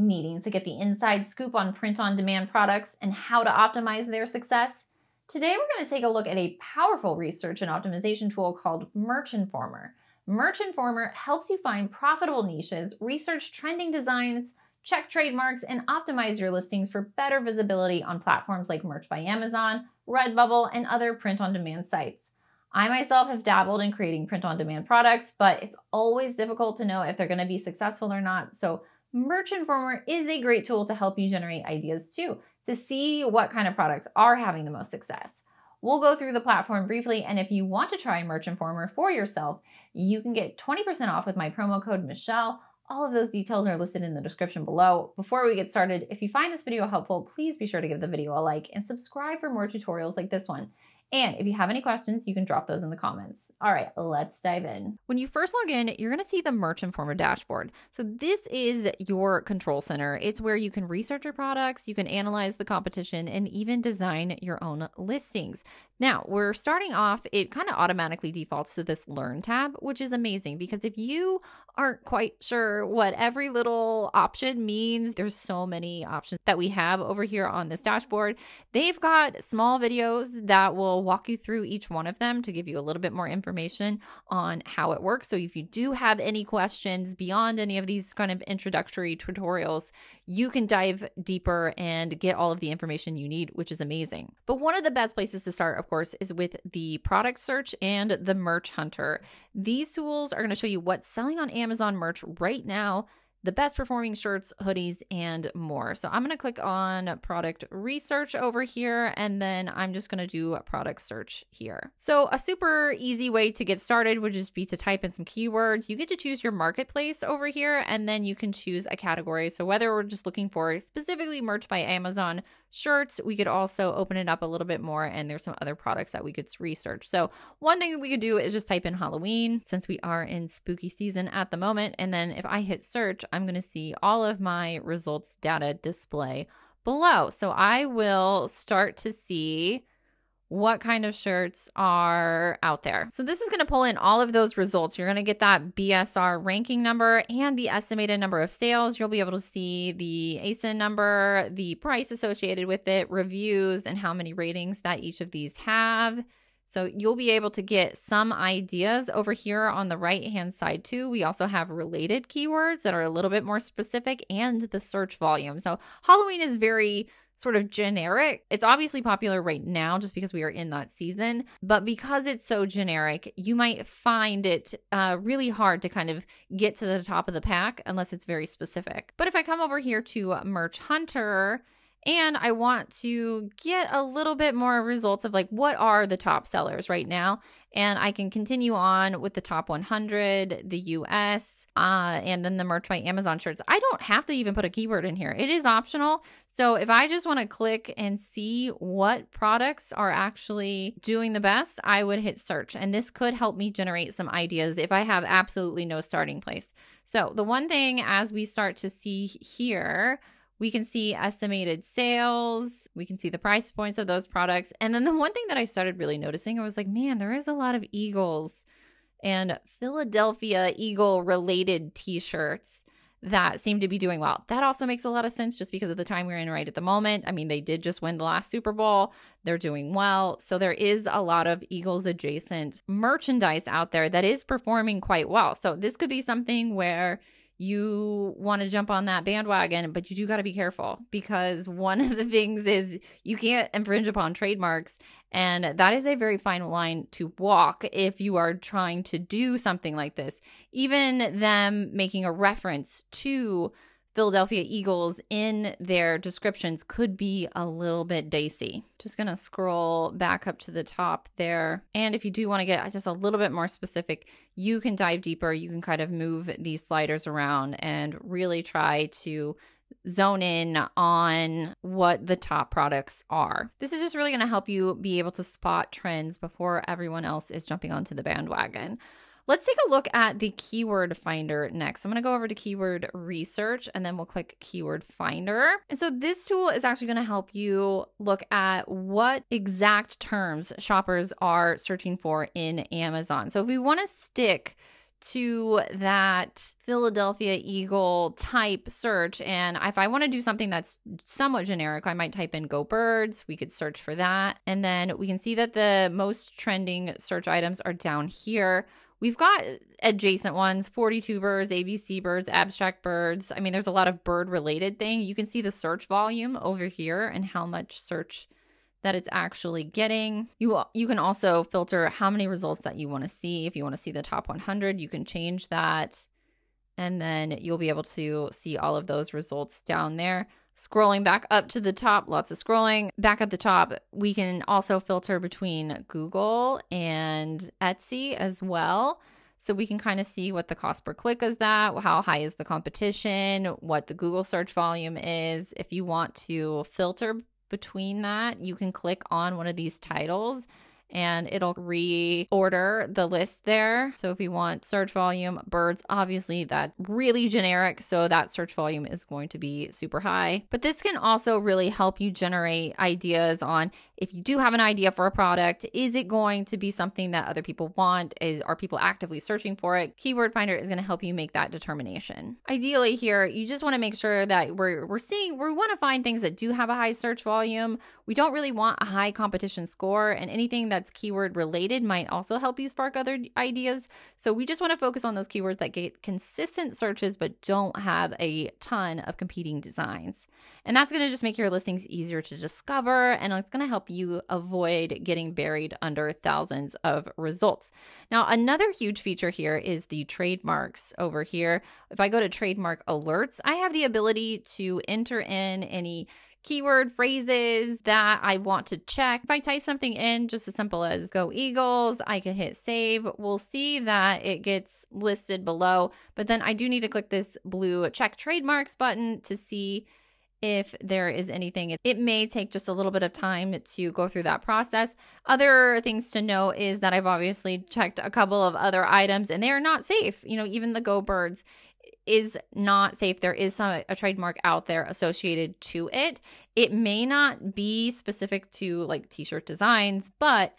Needing to get the inside scoop on print on demand products and how to optimize their success? Today, we're going to take a look at a powerful research and optimization tool called Merch Informer. Merch Informer helps you find profitable niches, research trending designs, check trademarks, and optimize your listings for better visibility on platforms like Merch by Amazon, Redbubble, and other print on demand sites. I myself have dabbled in creating print on demand products, but it's always difficult to know if they're going to be successful or not. So, Merch Informer is a great tool to help you generate ideas too, to see what kind of products are having the most success. We'll go through the platform briefly, and if you want to try Merch Informer for yourself, you can get 20% off with my promo code Michelle. All of those details are listed in the description below. Before we get started, if you find this video helpful, please be sure to give the video a like and subscribe for more tutorials like this one. And if you have any questions, you can drop those in the comments. All right, let's dive in. When you first log in, you're going to see the Merch Informer dashboard. So, this is your control center. It's where you can research your products, you can analyze the competition, and even design your own listings. Now, we're starting off, it kind of automatically defaults to this Learn tab, which is amazing because if you aren't quite sure what every little option means, there's so many options that we have over here on this dashboard. They've got small videos that will walk you through each one of them to give you a little bit more information on how it works. So if you do have any questions beyond any of these kind of introductory tutorials, you can dive deeper and get all of the information you need, which is amazing. But one of the best places to start, of course, is with the product search and the merch hunter. These tools are going to show you what's selling on Amazon merch right now the best performing shirts, hoodies, and more. So I'm going to click on product research over here, and then I'm just going to do a product search here. So a super easy way to get started would just be to type in some keywords. You get to choose your marketplace over here, and then you can choose a category. So whether we're just looking for specifically merch by Amazon shirts, we could also open it up a little bit more, and there's some other products that we could research. So one thing we could do is just type in Halloween since we are in spooky season at the moment. And then if I hit search, I'm going to see all of my results data display below. So I will start to see what kind of shirts are out there. So this is going to pull in all of those results. You're going to get that BSR ranking number and the estimated number of sales. You'll be able to see the ASIN number, the price associated with it, reviews, and how many ratings that each of these have. So you'll be able to get some ideas over here on the right hand side too. We also have related keywords that are a little bit more specific and the search volume. So Halloween is very sort of generic. It's obviously popular right now just because we are in that season, but because it's so generic, you might find it uh, really hard to kind of get to the top of the pack unless it's very specific. But if I come over here to Merch Hunter, and I want to get a little bit more results of like what are the top sellers right now. And I can continue on with the top 100, the US, uh, and then the merch by Amazon shirts. I don't have to even put a keyword in here, it is optional. So if I just want to click and see what products are actually doing the best, I would hit search. And this could help me generate some ideas if I have absolutely no starting place. So the one thing as we start to see here, we can see estimated sales. We can see the price points of those products. And then the one thing that I started really noticing, I was like, man, there is a lot of Eagles and Philadelphia Eagle related t shirts that seem to be doing well. That also makes a lot of sense just because of the time we're in right at the moment. I mean, they did just win the last Super Bowl, they're doing well. So there is a lot of Eagles adjacent merchandise out there that is performing quite well. So this could be something where you want to jump on that bandwagon, but you do got to be careful because one of the things is you can't infringe upon trademarks. And that is a very fine line to walk if you are trying to do something like this. Even them making a reference to Philadelphia Eagles in their descriptions could be a little bit dicey. Just gonna scroll back up to the top there. And if you do want to get just a little bit more specific, you can dive deeper. You can kind of move these sliders around and really try to zone in on what the top products are. This is just really going to help you be able to spot trends before everyone else is jumping onto the bandwagon. Let's take a look at the keyword finder next. I'm going to go over to keyword research and then we'll click keyword finder. And so this tool is actually going to help you look at what exact terms shoppers are searching for in Amazon. So if we want to stick to that Philadelphia Eagle type search. And if I want to do something that's somewhat generic, I might type in Go Birds. We could search for that. And then we can see that the most trending search items are down here. We've got adjacent ones 42 birds, ABC birds, abstract birds. I mean, there's a lot of bird related thing. You can see the search volume over here and how much search that it's actually getting. You you can also filter how many results that you want to see. If you want to see the top 100, you can change that. And then you'll be able to see all of those results down there. Scrolling back up to the top, lots of scrolling. Back at the top, we can also filter between Google and Etsy as well. So we can kind of see what the cost per click is that, how high is the competition, what the Google search volume is. If you want to filter between that, you can click on one of these titles and it'll reorder the list there. So if you want search volume, birds, obviously that really generic. So that search volume is going to be super high. But this can also really help you generate ideas on if you do have an idea for a product, is it going to be something that other people want? Is are people actively searching for it? Keyword Finder is going to help you make that determination. Ideally here, you just want to make sure that we're we're seeing we want to find things that do have a high search volume. We don't really want a high competition score and anything that's keyword related might also help you spark other ideas. So we just want to focus on those keywords that get consistent searches but don't have a ton of competing designs. And that's going to just make your listings easier to discover and it's going to help you avoid getting buried under thousands of results. Now, another huge feature here is the trademarks over here. If I go to trademark alerts, I have the ability to enter in any keyword phrases that I want to check. If I type something in just as simple as go Eagles, I can hit save. We'll see that it gets listed below, but then I do need to click this blue check trademarks button to see if there is anything. It may take just a little bit of time to go through that process. Other things to note is that I've obviously checked a couple of other items and they are not safe. You know, even the Go Birds is not safe. There is some a trademark out there associated to it. It may not be specific to like t-shirt designs, but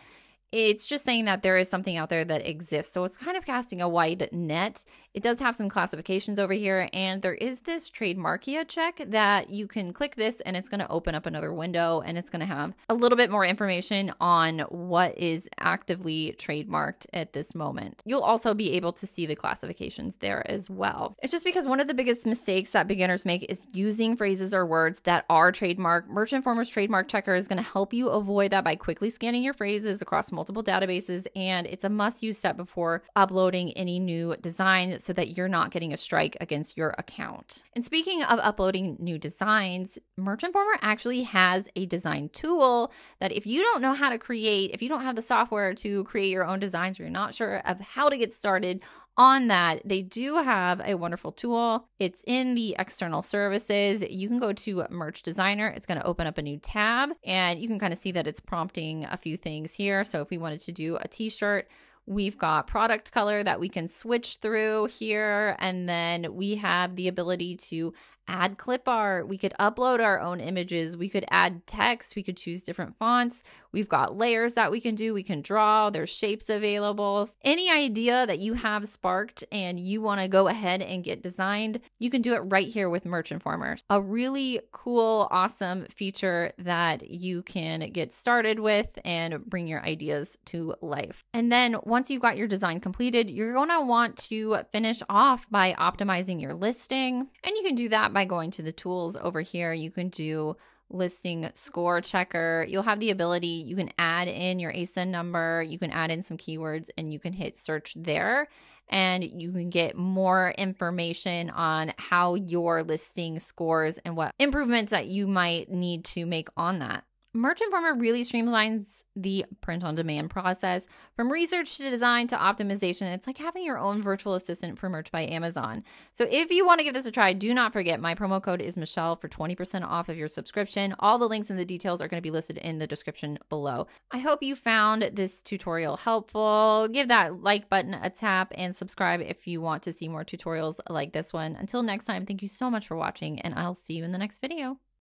it's just saying that there is something out there that exists. So it's kind of casting a wide net. It does have some classifications over here, and there is this trademarkia check that you can click this and it's going to open up another window and it's going to have a little bit more information on what is actively trademarked at this moment. You'll also be able to see the classifications there as well. It's just because one of the biggest mistakes that beginners make is using phrases or words that are trademark. Merch Informer's trademark checker is going to help you avoid that by quickly scanning your phrases across multiple databases, and it's a must use step before uploading any new design so that you're not getting a strike against your account. And speaking of uploading new designs, Merch Informer actually has a design tool that if you don't know how to create, if you don't have the software to create your own designs or you're not sure of how to get started, on that, they do have a wonderful tool. It's in the external services. You can go to Merch Designer. It's going to open up a new tab and you can kind of see that it's prompting a few things here. So if we wanted to do a t shirt, We've got product color that we can switch through here. And then we have the ability to add clip art. We could upload our own images. We could add text. We could choose different fonts. We've got layers that we can do. We can draw. There's shapes available. Any idea that you have sparked and you want to go ahead and get designed, you can do it right here with Merch Informer. A really cool, awesome feature that you can get started with and bring your ideas to life. And then once you've got your design completed, you're going to want to finish off by optimizing your listing. And you can do that by going to the tools over here. You can do listing score checker. You'll have the ability, you can add in your ASIN number, you can add in some keywords, and you can hit search there. And you can get more information on how your listing scores and what improvements that you might need to make on that. Merch Informer really streamlines the print on demand process from research to design to optimization. It's like having your own virtual assistant for Merch by Amazon. So if you want to give this a try, do not forget my promo code is Michelle for 20% off of your subscription. All the links and the details are going to be listed in the description below. I hope you found this tutorial helpful. Give that like button a tap and subscribe if you want to see more tutorials like this one. Until next time, thank you so much for watching and I'll see you in the next video.